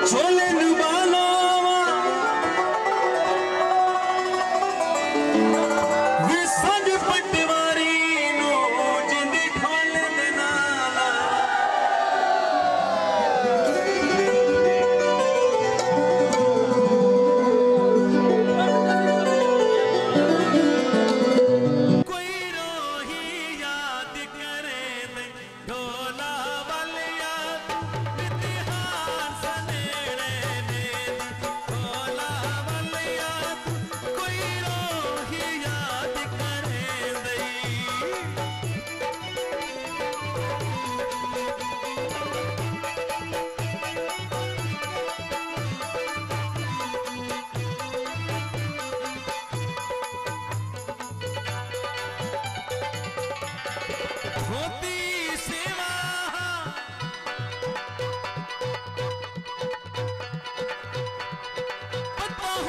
Happy birthday!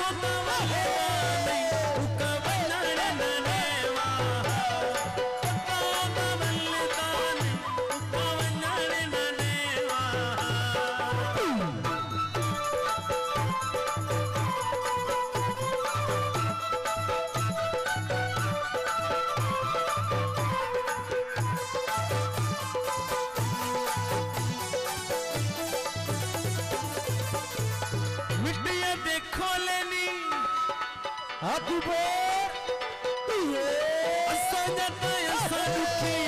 Come on, असां ॾुखी